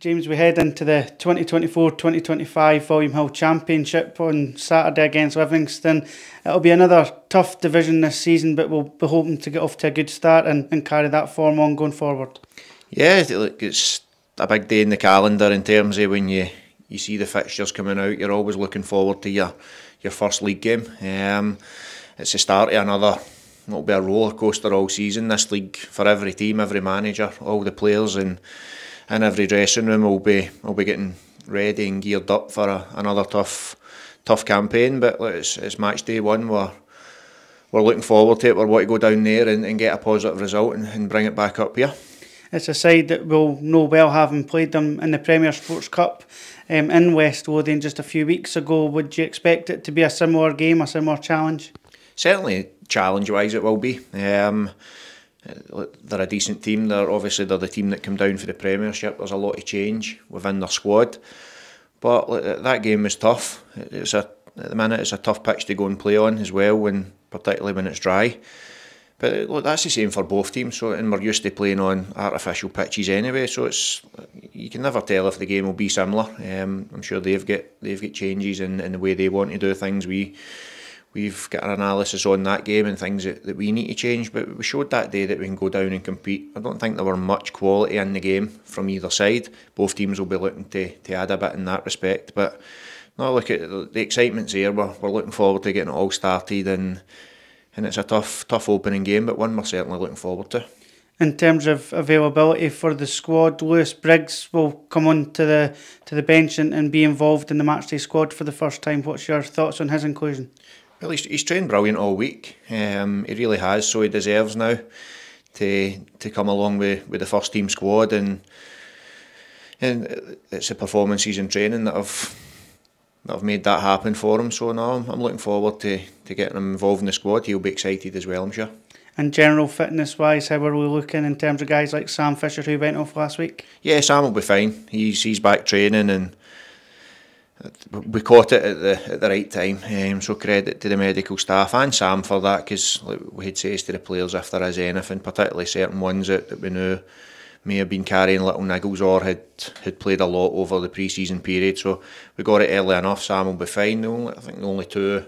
James, we head into the 2024-2025 William Hill Championship on Saturday against Livingston. It'll be another tough division this season, but we'll be hoping to get off to a good start and, and carry that form on going forward. Yeah, look, it's a big day in the calendar in terms of when you, you see the fixtures coming out. You're always looking forward to your your first league game. Um, it's the start of another. It'll be a roller coaster all season. This league for every team, every manager, all the players, and in every dressing room will be will be getting ready and geared up for a, another tough tough campaign. But it's, it's match day one. We're we're looking forward to it. We're want to go down there and, and get a positive result and, and bring it back up here. It's a side that will know well having played them in the Premier Sports Cup um, in West Lothian just a few weeks ago. Would you expect it to be a similar game, a similar challenge? Certainly, challenge wise, it will be. Um, they're a decent team. They're obviously they're the team that come down for the Premiership. There's a lot of change within their squad, but that game was tough. It's a at the minute it's a tough pitch to go and play on as well, when particularly when it's dry. But look, that's the same for both teams. So, and we're used to playing on artificial pitches anyway. So it's you can never tell if the game will be similar. Um, I'm sure they've got they've got changes in, in the way they want to do things. We we've got an analysis on that game and things that, that we need to change. But we showed that day that we can go down and compete. I don't think there were much quality in the game from either side. Both teams will be looking to, to add a bit in that respect. But no, look at the excitement's here. We're, we're looking forward to getting it all started and and it's a tough tough opening game, but one we're certainly looking forward to. In terms of availability for the squad, Lewis Briggs will come on to the to the bench and, and be involved in the matchday squad for the first time. What's your thoughts on his inclusion? Well, he's, he's trained brilliant all week. Um, he really has, so he deserves now to to come along with, with the first team squad and and it's the performances in training that have that have made that happen for him. So now I'm, I'm looking forward to, to getting him involved in the squad. He'll be excited as well, I'm sure. And general fitness wise, how are we looking in terms of guys like Sam Fisher who went off last week? Yeah, Sam will be fine. He's he's back training and we caught it at the at the right time. Um, so credit to the medical staff and Sam for that because like we had says to the players if there is anything, particularly certain ones that, that we knew may have been carrying little niggles or had had played a lot over the pre-season period. So we got it early enough. Sam will be fine. The only, I think the only two,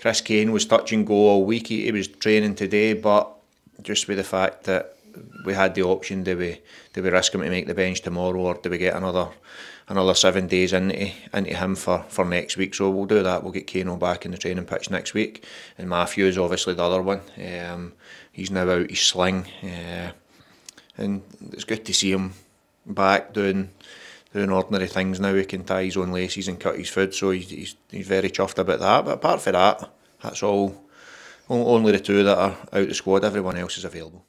Chris Kane was touch and go all week. He, he was training today, but just with the fact that we had the option, do we do we risk him to make the bench tomorrow, or do we get another another seven days into into him for, for next week? So we'll do that. We'll get Kano back in the training pitch next week, and Matthew is obviously the other one. Um, he's now out his sling. Uh, and it's good to see him back doing doing ordinary things now. He can tie his own laces and cut his food, so he's, he's, he's very chuffed about that. But apart from that, that's all. Only the two that are out of the squad. Everyone else is available.